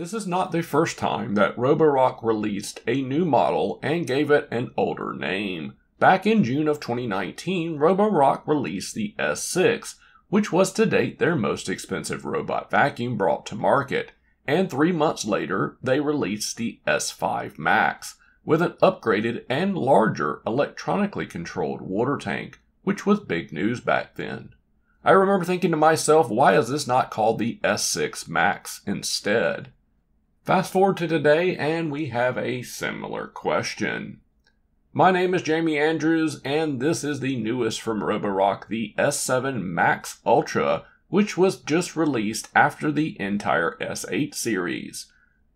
This is not the first time that Roborock released a new model and gave it an older name. Back in June of 2019, Roborock released the S6, which was to date their most expensive robot vacuum brought to market, and three months later, they released the S5 Max, with an upgraded and larger electronically controlled water tank, which was big news back then. I remember thinking to myself, why is this not called the S6 Max instead? Fast forward to today, and we have a similar question. My name is Jamie Andrews, and this is the newest from Roborock, the S7 Max Ultra, which was just released after the entire S8 series.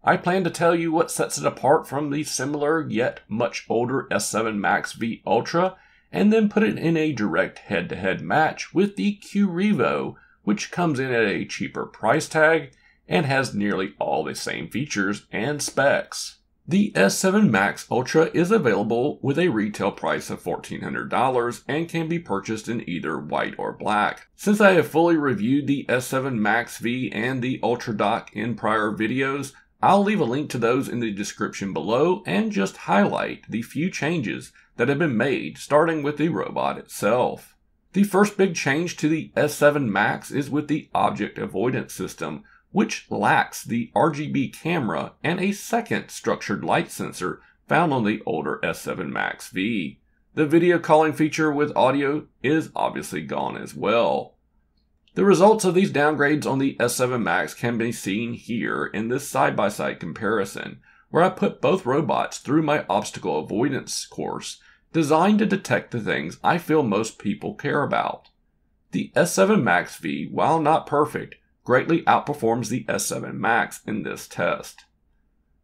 I plan to tell you what sets it apart from the similar yet much older S7 Max V Ultra, and then put it in a direct head to head match with the Q Revo, which comes in at a cheaper price tag and has nearly all the same features and specs. The S7 Max Ultra is available with a retail price of $1,400 and can be purchased in either white or black. Since I have fully reviewed the S7 Max V and the Ultra Dock in prior videos, I'll leave a link to those in the description below and just highlight the few changes that have been made, starting with the robot itself. The first big change to the S7 Max is with the object avoidance system, which lacks the RGB camera and a second structured light sensor found on the older S7 Max V. The video calling feature with audio is obviously gone as well. The results of these downgrades on the S7 Max can be seen here in this side by side comparison, where I put both robots through my obstacle avoidance course designed to detect the things I feel most people care about. The S7 Max V, while not perfect, greatly outperforms the S7 Max in this test.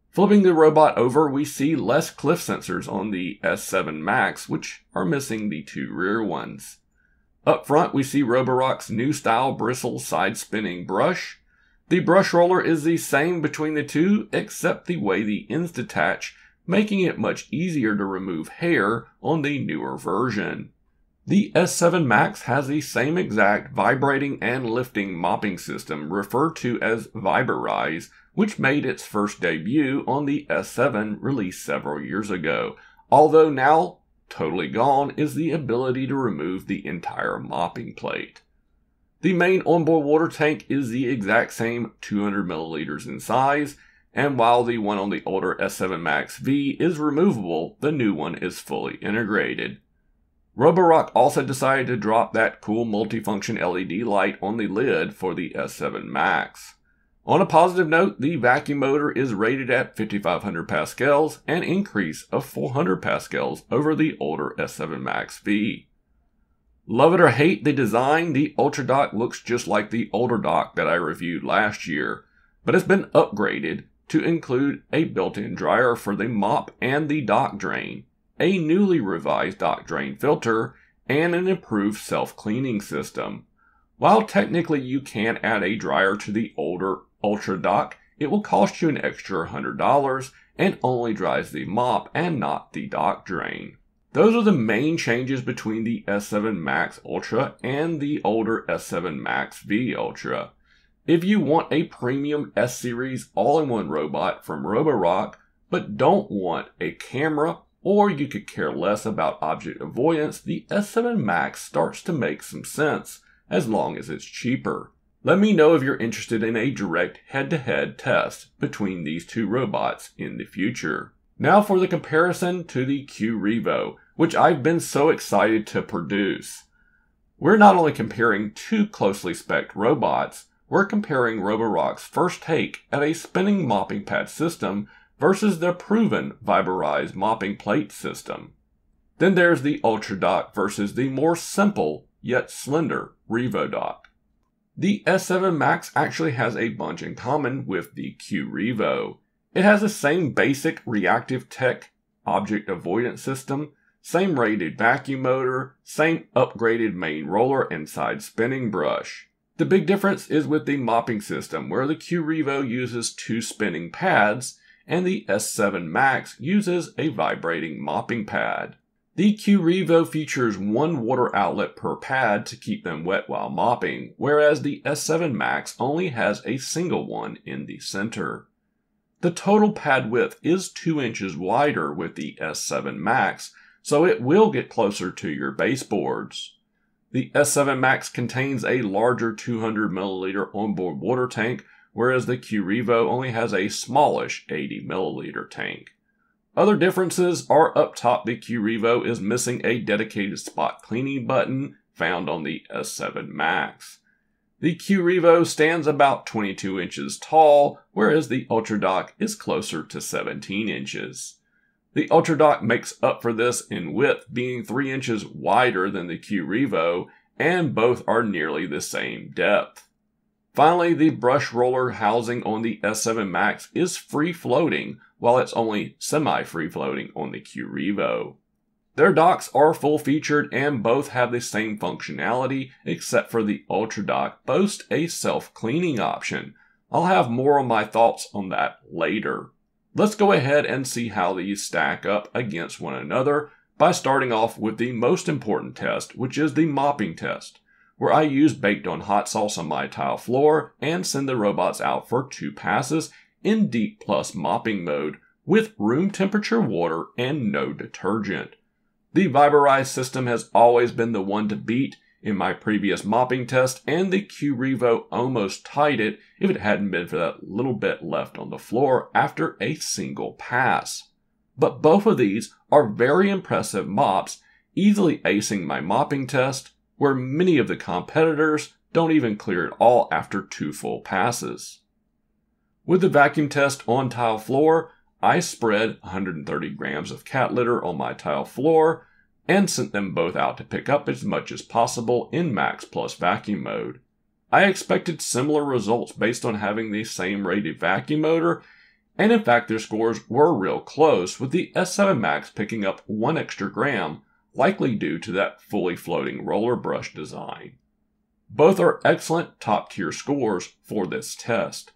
Flipping the robot over, we see less cliff sensors on the S7 Max, which are missing the two rear ones. Up front, we see Roborock's new style bristle side spinning brush. The brush roller is the same between the two, except the way the ends detach, making it much easier to remove hair on the newer version. The S7 Max has the same exact vibrating and lifting mopping system referred to as VibraRise, which made its first debut on the S7 released several years ago, although now totally gone is the ability to remove the entire mopping plate. The main onboard water tank is the exact same 200 milliliters in size, and while the one on the older S7 Max V is removable, the new one is fully integrated. Roborock also decided to drop that cool multifunction LED light on the lid for the S7 Max. On a positive note, the vacuum motor is rated at 5500 pascals, an increase of 400 pascals over the older S7 Max V. Love it or hate the design, the Ultra Dock looks just like the older dock that I reviewed last year, but it's been upgraded to include a built-in dryer for the mop and the dock drain, a newly revised dock drain filter, and an improved self-cleaning system. While technically you can add a dryer to the older Ultra Dock, it will cost you an extra $100 and only dries the mop and not the dock drain. Those are the main changes between the S7 Max Ultra and the older S7 Max V Ultra. If you want a premium S series all in one robot from Roborock, but don't want a camera or you could care less about object avoidance, the S7 Max starts to make some sense, as long as it's cheaper. Let me know if you're interested in a direct head to head test between these two robots in the future. Now for the comparison to the Q Revo, which I've been so excited to produce. We're not only comparing two closely spec'd robots, we're comparing Roborock's first take at a spinning mopping pad system versus the proven VibraRise mopping plate system. Then there's the Ultra Dock versus the more simple yet slender Revo Dock. The S7 Max actually has a bunch in common with the Q Revo. It has the same basic reactive tech object avoidance system, same rated vacuum motor, same upgraded main roller and side spinning brush. The big difference is with the mopping system, where the Q Revo uses two spinning pads and the S7 Max uses a vibrating mopping pad. The Q Revo features one water outlet per pad to keep them wet while mopping, whereas the S7 Max only has a single one in the center. The total pad width is 2 inches wider with the S7 Max, so it will get closer to your baseboards. The S7 Max contains a larger 200 milliliter onboard water tank, whereas the Q-Revo only has a smallish 80 milliliter tank. Other differences are up top the Q-Revo is missing a dedicated spot cleaning button found on the S7 Max. The Q-Revo stands about 22 inches tall, whereas the UltraDock is closer to 17 inches. The UltraDock makes up for this in width, being 3 inches wider than the Q-Revo, and both are nearly the same depth. Finally, the brush roller housing on the S7 Max is free floating, while it's only semi free floating on the Q-Revo. Their docks are full featured and both have the same functionality, except for the UltraDock boasts a self cleaning option. I'll have more on my thoughts on that later. Let's go ahead and see how these stack up against one another by starting off with the most important test, which is the mopping test, where I use baked on hot sauce on my tile floor and send the robots out for two passes in deep plus mopping mode with room temperature water and no detergent. The VibraRise system has always been the one to beat in my previous mopping test, and the Q-Revo almost tied it if it hadn't been for that little bit left on the floor after a single pass. But both of these are very impressive mops, easily acing my mopping test, where many of the competitors don't even clear it all after two full passes. With the vacuum test on tile floor, I spread 130 grams of cat litter on my tile floor and sent them both out to pick up as much as possible in max plus vacuum mode. I expected similar results based on having the same rated vacuum motor, and in fact their scores were real close, with the S7 Max picking up one extra gram, likely due to that fully floating roller brush design. Both are excellent top tier scores for this test.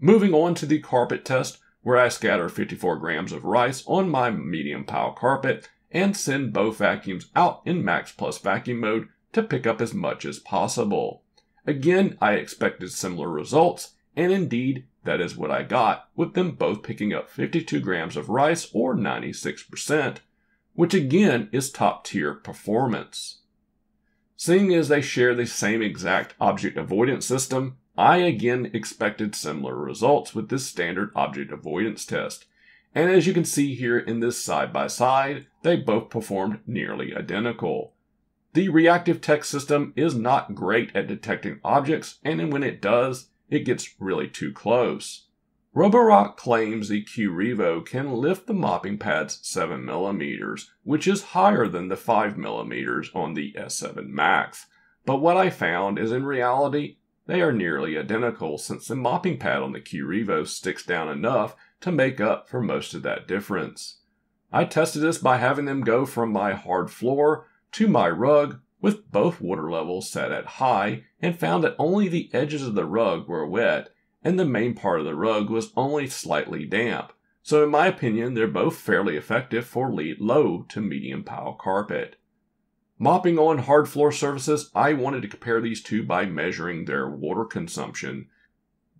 Moving on to the carpet test, where I scatter 54 grams of rice on my medium pile carpet and send both vacuums out in max plus vacuum mode to pick up as much as possible. Again, I expected similar results, and indeed, that is what I got, with them both picking up 52 grams of rice or 96%, which again is top tier performance. Seeing as they share the same exact object avoidance system, I again expected similar results with this standard object avoidance test. And as you can see here in this side by side, they both performed nearly identical. The reactive tech system is not great at detecting objects, and when it does, it gets really too close. Roborock claims the Q-Revo can lift the mopping pads 7mm, which is higher than the 5mm on the S7 Max. But what I found is in reality, they are nearly identical since the mopping pad on the Q-Revo sticks down enough to make up for most of that difference. I tested this by having them go from my hard floor to my rug with both water levels set at high and found that only the edges of the rug were wet and the main part of the rug was only slightly damp. So in my opinion, they're both fairly effective for low to medium pile carpet. Mopping on hard floor surfaces, I wanted to compare these two by measuring their water consumption.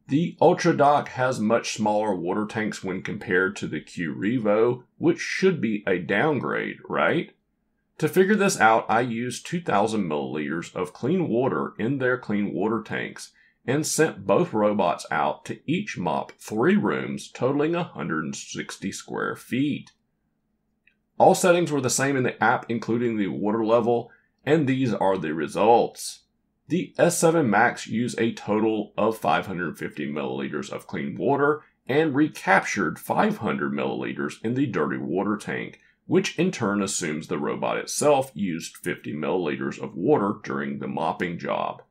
The UltraDock has much smaller water tanks when compared to the Q-Revo, which should be a downgrade, right? To figure this out, I used 2000 milliliters of clean water in their clean water tanks and sent both robots out to each mop three rooms totaling 160 square feet. All settings were the same in the app, including the water level, and these are the results. The S7 Max used a total of 550 milliliters of clean water and recaptured 500 milliliters in the dirty water tank, which in turn assumes the robot itself used 50 milliliters of water during the mopping job.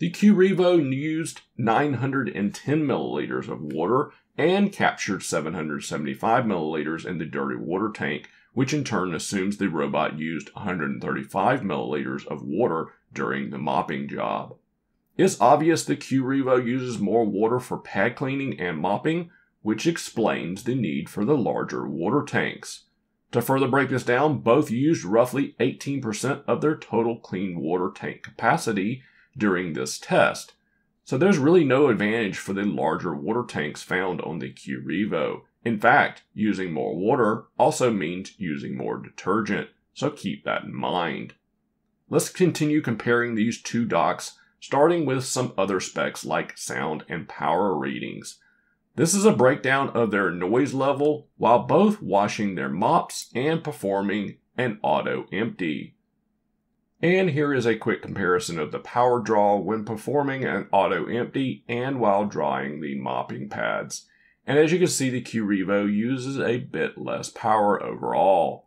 The Q-Revo used 910 milliliters of water and captured 775 milliliters in the dirty water tank, which in turn assumes the robot used 135 milliliters of water during the mopping job. It's obvious the Q-Revo uses more water for pad cleaning and mopping, which explains the need for the larger water tanks. To further break this down, both used roughly 18% of their total clean water tank capacity during this test. So there's really no advantage for the larger water tanks found on the Q-Revo. In fact, using more water also means using more detergent, so keep that in mind. Let's continue comparing these two docks, starting with some other specs like sound and power readings. This is a breakdown of their noise level while both washing their mops and performing an auto empty. And here is a quick comparison of the power draw when performing an auto empty and while drying the mopping pads. And as you can see, the Q-Revo uses a bit less power overall.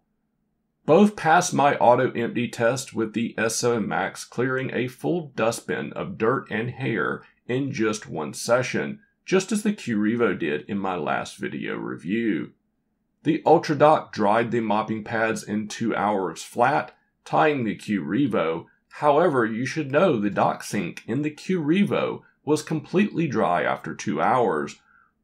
Both passed my auto empty test with the S7 Max clearing a full dustbin of dirt and hair in just one session, just as the Q-Revo did in my last video review. The UltraDock dried the mopping pads in 2 hours flat, tying the Q-Revo. However, you should know the dock sink in the Q-Revo was completely dry after 2 hours,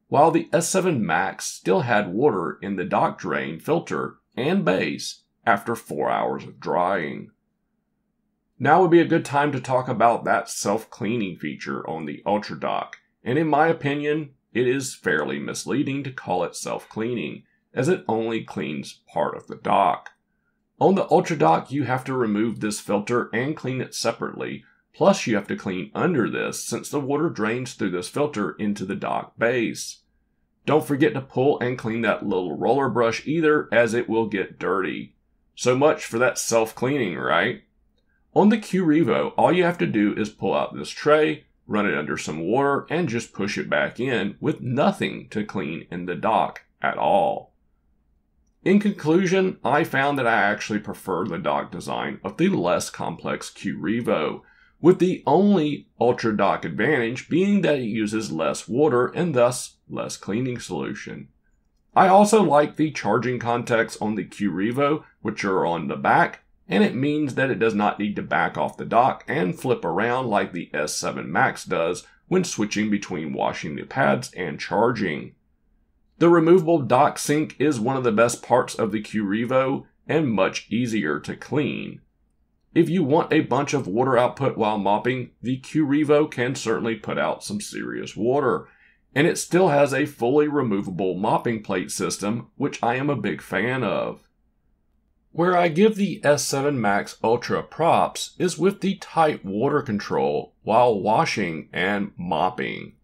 while the S7 Max still had water in the dock drain filter and base after 4 hours of drying. Now would be a good time to talk about that self-cleaning feature on the UltraDock, and in my opinion, it is fairly misleading to call it self-cleaning, as it only cleans part of the dock. On the UltraDock, you have to remove this filter and clean it separately. Plus, you have to clean under this since the water drains through this filter into the dock base. Don't forget to pull and clean that little roller brush either, as it will get dirty. So much for that self cleaning, right? On the Q-Revo, all you have to do is pull out this tray, run it under some water, and just push it back in with nothing to clean in the dock at all. In conclusion, I found that I actually prefer the dock design of the less complex Q-Revo, with the only UltraDock advantage being that it uses less water and thus less cleaning solution. I also like the charging contacts on the Q-Revo, which are on the back, and it means that it does not need to back off the dock and flip around like the S7 Max does when switching between washing the pads and charging. The removable dock sink is one of the best parts of the Q-Revo and much easier to clean. If you want a bunch of water output while mopping, the Q-Revo can certainly put out some serious water, and it still has a fully removable mopping plate system, which I am a big fan of. Where I give the S7 Max Ultra props is with the tight water control while washing and mopping.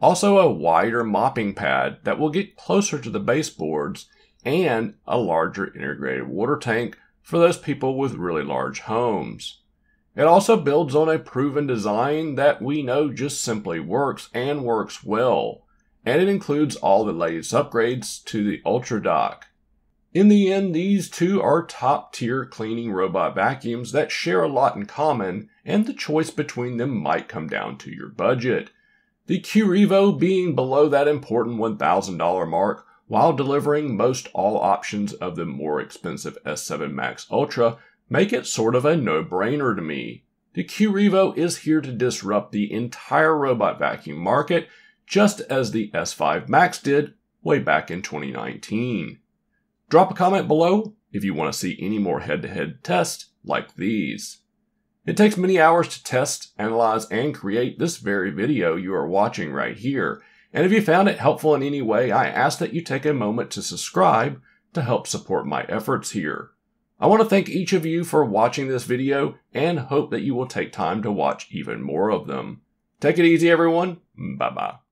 Also a wider mopping pad that will get closer to the baseboards and a larger integrated water tank for those people with really large homes. It also builds on a proven design that we know just simply works and works well, and it includes all the latest upgrades to the UltraDock. In the end, these two are top tier cleaning robot vacuums that share a lot in common, and the choice between them might come down to your budget the Q-Revo being below that important $1,000 mark while delivering most all options of the more expensive S7 Max Ultra make it sort of a no-brainer to me. The Q-Revo is here to disrupt the entire robot vacuum market just as the S5 Max did way back in 2019. Drop a comment below if you want to see any more head-to-head tests like these. It takes many hours to test, analyze, and create this very video you are watching right here. And if you found it helpful in any way, I ask that you take a moment to subscribe to help support my efforts here. I want to thank each of you for watching this video and hope that you will take time to watch even more of them. Take it easy, everyone. Bye bye.